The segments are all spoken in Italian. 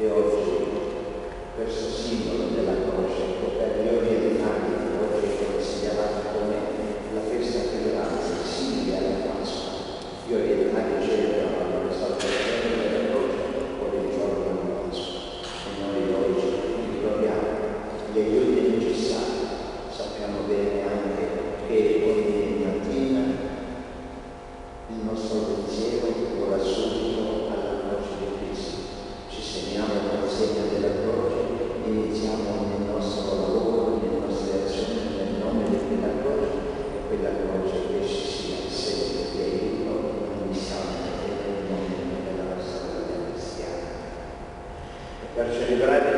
Io quella croce e quella croce che sia sempre di ogni istante e nel momento della nostra vita cristiana. E per celebrare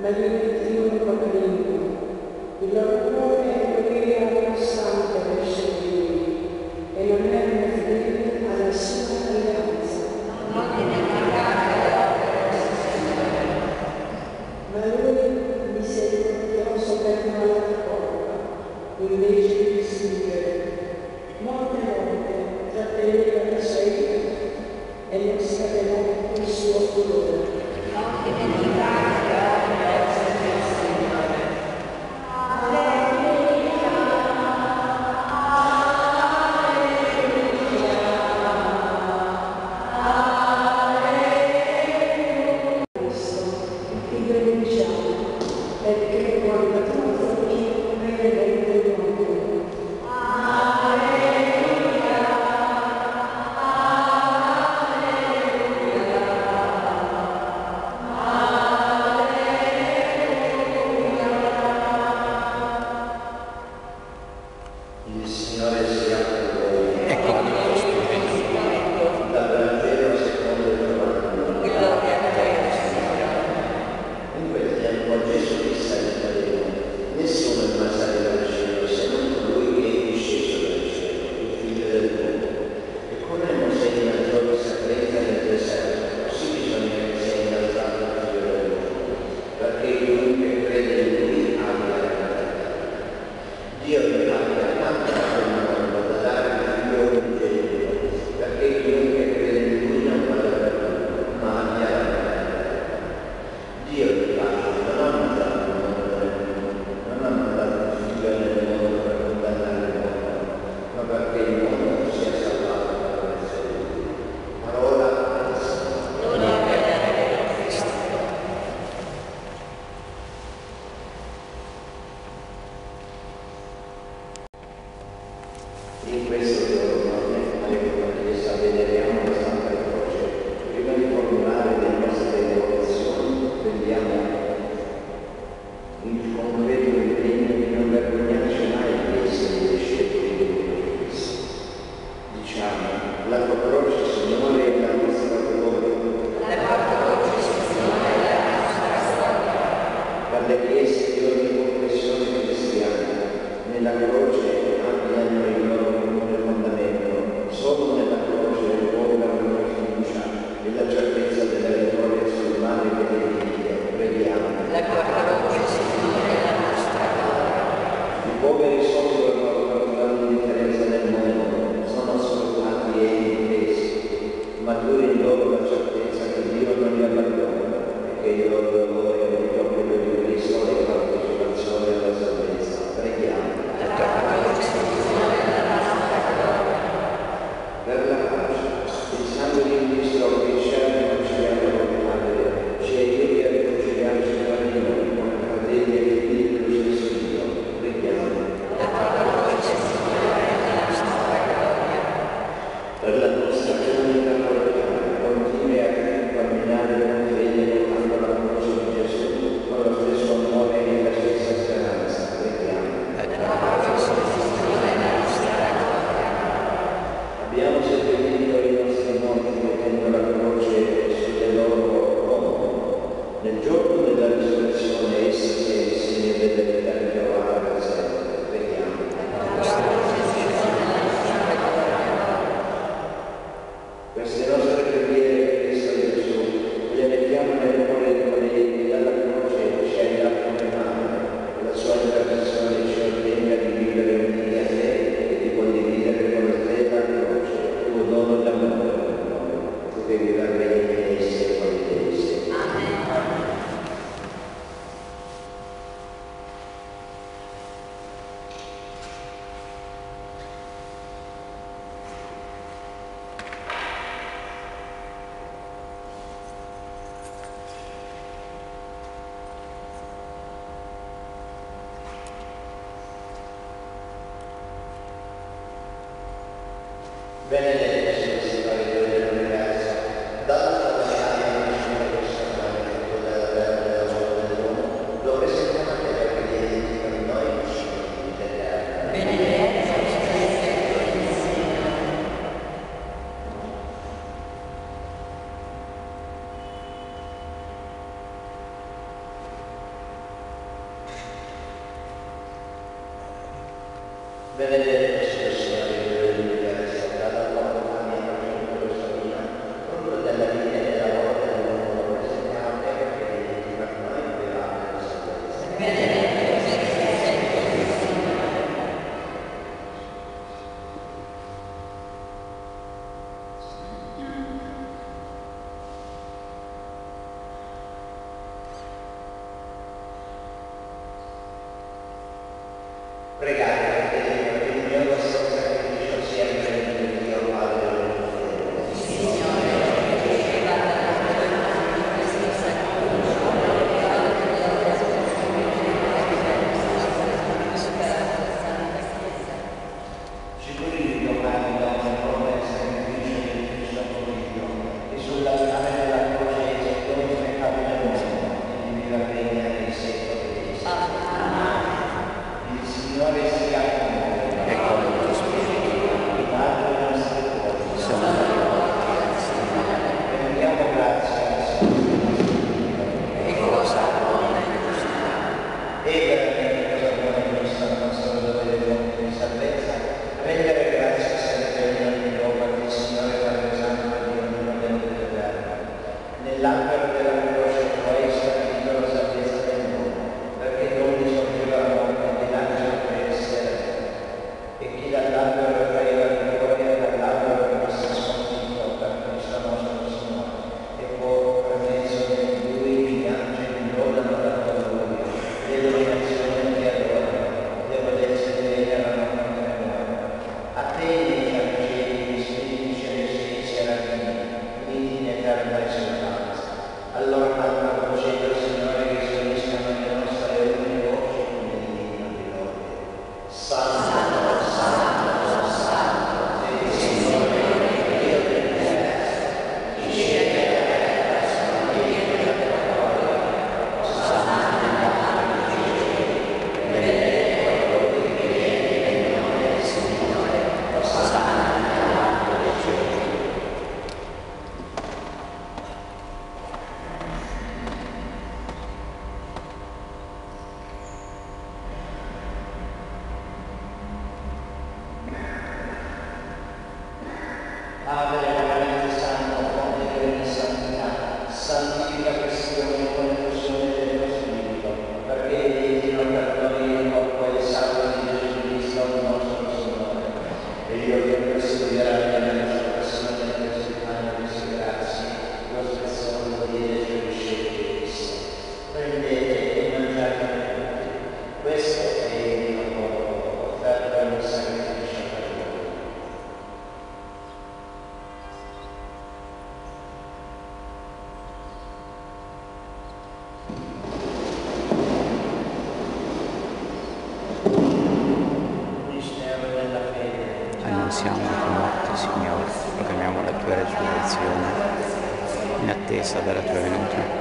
ma gli obiettivi con la lingua. Il loro Nella croce Benedict. sadara trøyen muito.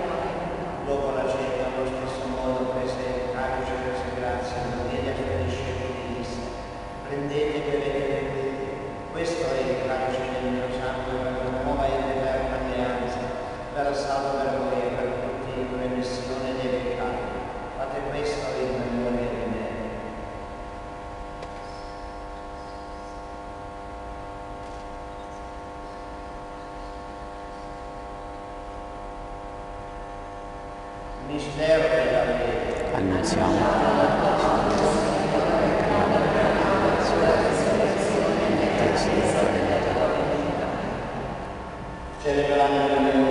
annunziamo celebrando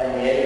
and yet